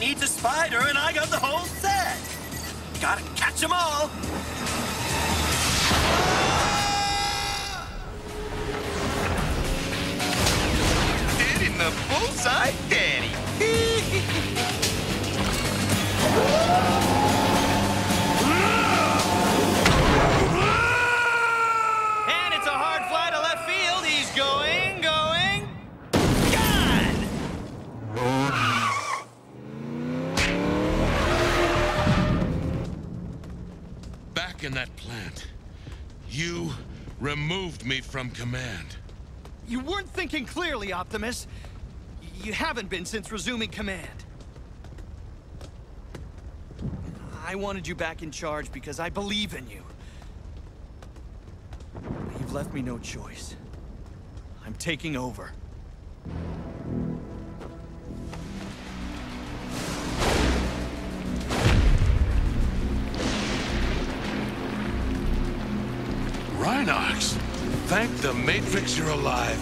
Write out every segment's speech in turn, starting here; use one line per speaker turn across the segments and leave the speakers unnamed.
the spider, and I got the whole set. Gotta catch 'em all.
Dead in the bullseye, Daddy.
plant, you removed me from command.
You weren't thinking clearly, Optimus. You haven't been since resuming command. I wanted you back in charge because I believe in you. But you've left me no choice. I'm taking over.
Rhinox, thank the Matrix you're alive.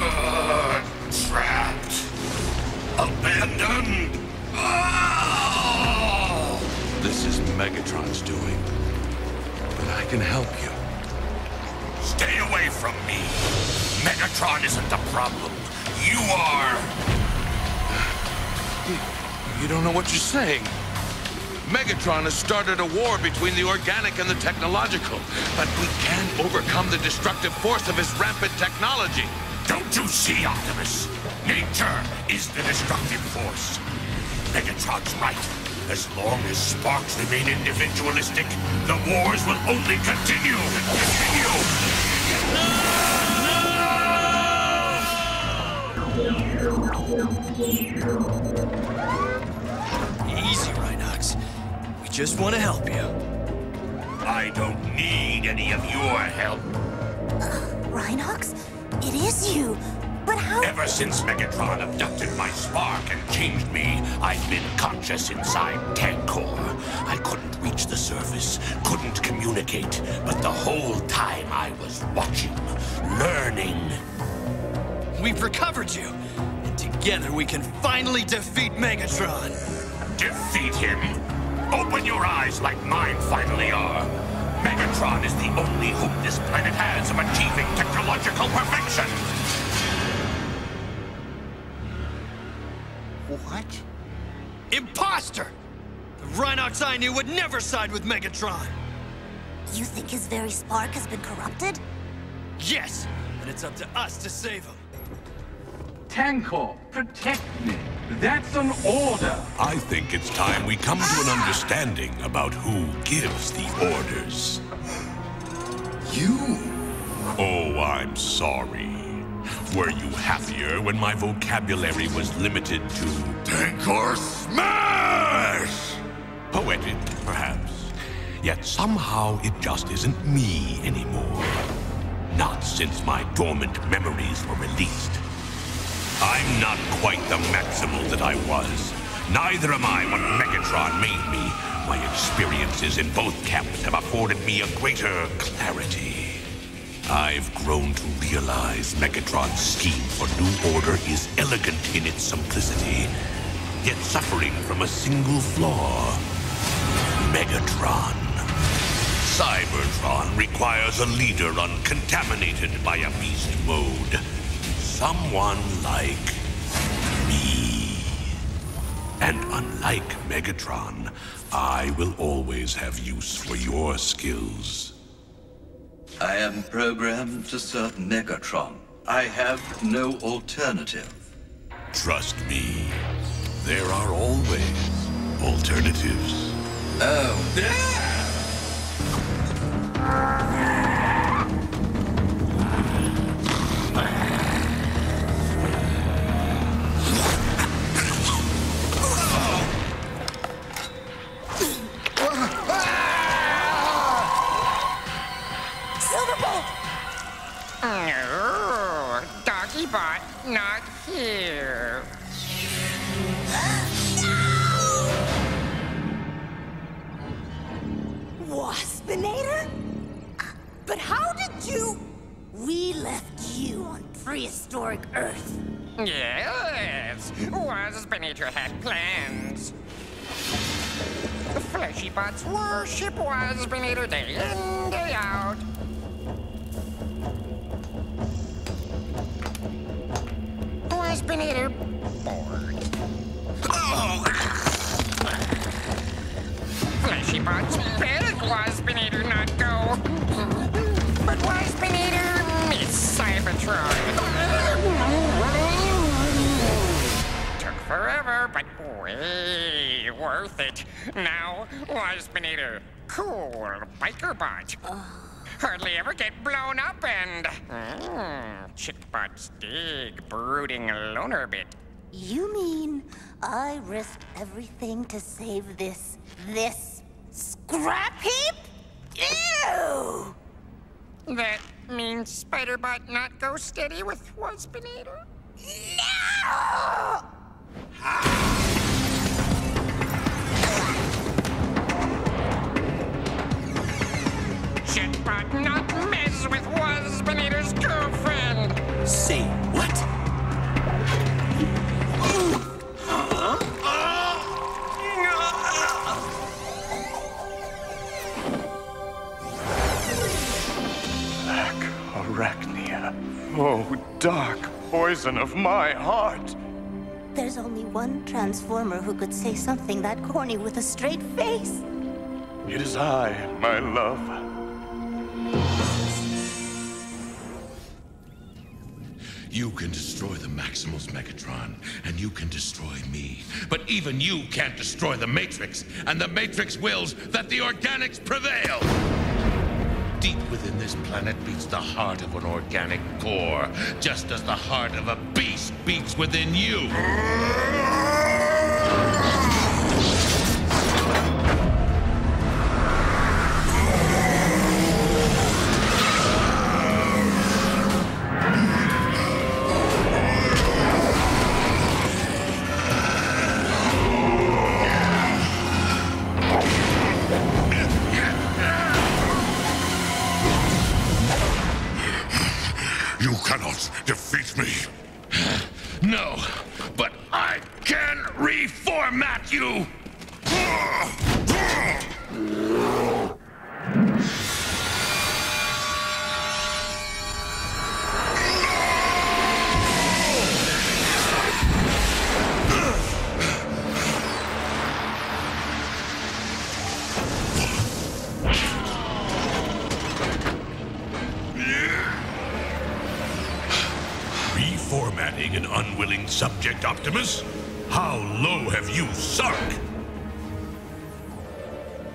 Uh, trapped. Abandoned. Oh!
This is Megatron's doing. But I can help you.
Stay away from me. Megatron isn't the problem. You are.
You don't know what you're saying. Megatron has started a war between the organic and the technological, but we can overcome the destructive force of his rampant technology.
Don't you see, Optimus? Nature is the destructive force. Megatron's right. As long as sparks remain individualistic, the wars will only continue continue.
Easy, Rhinox. We just want to help you.
I don't need any of your help.
Uh, Rhinox? It is you. But how...
Ever since Megatron abducted my spark and changed me, I've been conscious inside Tankor. I couldn't reach the surface, couldn't communicate, but the whole time I was watching, learning.
We've recovered you. And together we can finally defeat Megatron.
Defeat him? Open your eyes like mine finally are. Megatron is the only hope this planet has of achieving technological perfection.
What? Imposter! The Rhinox I knew would never side with Megatron.
You think his very spark has been corrupted?
Yes, and it's up to us to save him.
Tankor, protect me. That's an order.
I think it's time we come to an understanding about who gives the orders.
You?
Oh, I'm sorry. Were you happier when my vocabulary was limited to
Tankor Smash!
poetic, perhaps? Yet somehow it just isn't me anymore. Not since my dormant memories were released. I'm not quite the maximal that I was. Neither am I what Megatron made me. My experiences in both camps have afforded me a greater clarity. I've grown to realize Megatron's scheme for New Order is elegant in its simplicity, yet suffering from a single flaw. Megatron. Cybertron requires a leader uncontaminated by a beast mode. Someone like me. And unlike Megatron, I will always have use for your skills.
I am programmed to serve Megatron. I have no alternative.
Trust me, there are always alternatives.
Oh.
Silverbolt!
Yes, Waspinator had plans. The fleshy bots worship Waspinator day in, day out. Waspinator bored. Oh! Fleshy bots begged Waspinator not go. But Waspinator missed Cybertron. But way worth it. Now, Waspinator, cool biker bot. Hardly ever get blown up and mm, chickbots dig brooding loner bit.
You mean I risked everything to save this, this scrap heap? Ew!
That means Spiderbot not go steady with Waspinator?
No!
Chickbot not mess with Waspinator's girlfriend!
Say what?
Black Arachnia. Oh, dark poison of my heart.
There's only one Transformer who could say something that corny with a straight face.
It is I, my love.
You can destroy the Maximals Megatron, and you can destroy me. But even you can't destroy the Matrix, and the Matrix wills that the organics prevail! Deep within this planet beats the heart of an organic core, just as the heart of a beast beats within you. You
Reformatting an unwilling subject, Optimus? How low have you sunk?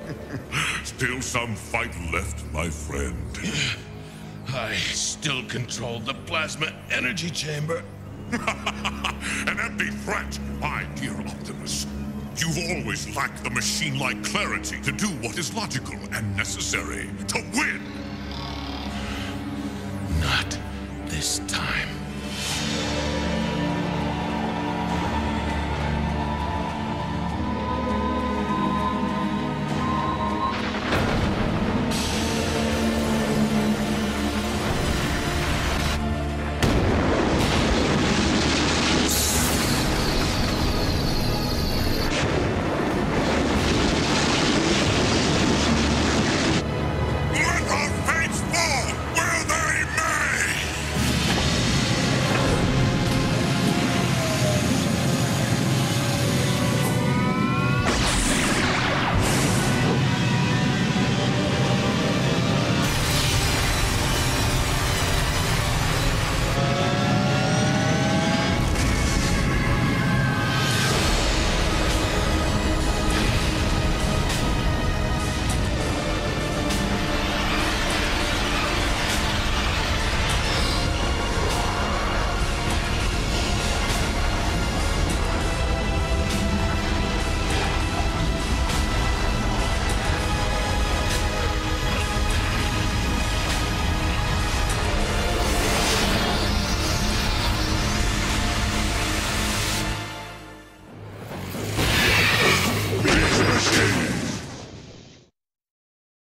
Still some fight left, my friend.
I still control the plasma energy chamber.
An empty threat, my dear Optimus. You've always lacked the machine-like clarity to do what is logical and necessary to win.
Not this time.